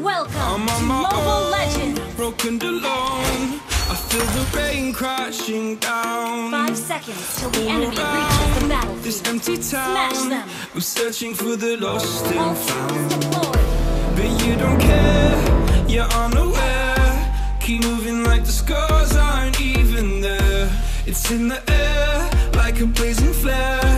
Welcome to Mobile own, Legends. Broken alone. I feel the rain crashing down. Five seconds till the enemy reaches the battlefield. This empty town. Smash them. I'm searching for the lost and found. But you don't care. You're unaware. Keep moving like the scars aren't even there. It's in the air like a blazing flare.